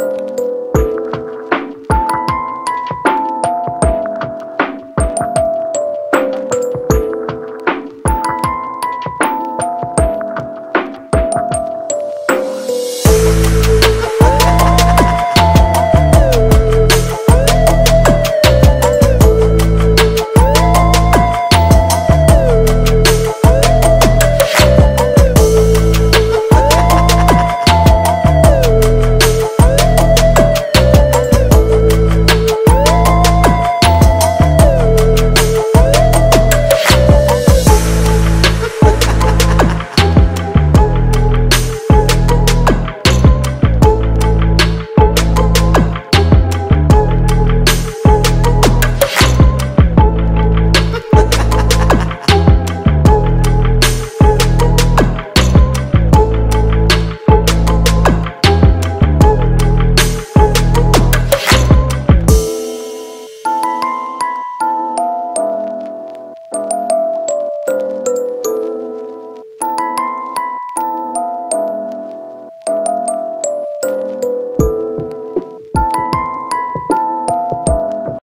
you.